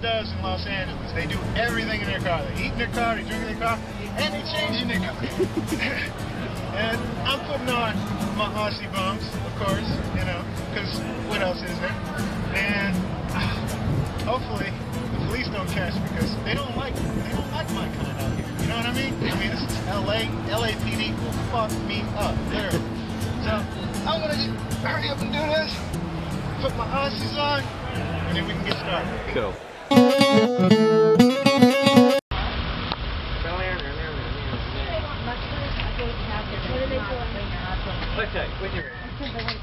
does in Los Angeles. They do everything in their car. They eat in their car, they drink in their car, and they change in their car. and I'm putting on my aussieBums, of course, you know, because what else is there? And uh, hopefully the police don't catch me because they don't like they don't like my kind out here. You know what I mean? I mean, this is LA. LAPD will fuck me up, literally. So I'm gonna just hurry up and do this. Put my Aussies on, and then we can get started. Cool. Okay, when you're ready.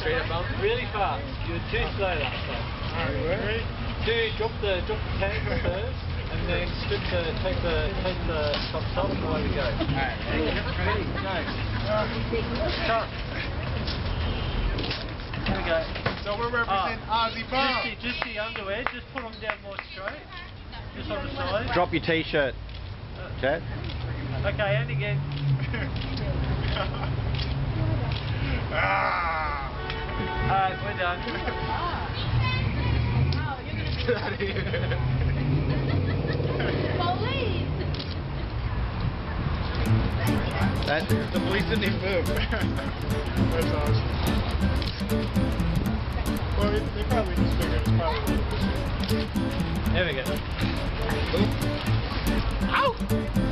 Straight up, bump. Really fast. You were too slow last time. Alright, ready? Do drop the drop the tank first, and then strip the take the take the tops off, and away we go. Alright, ready, ready, go. Start. Here we go. So we're representing Aussie Just the, just the underwear, just put them down more straight. Just on the side. Drop your t-shirt, Chad. Okay, and again. ah. Alright, we're done. Get out of here. That, The police didn't even move. That's awesome. They probably just figured it's probably. There we go. Ow!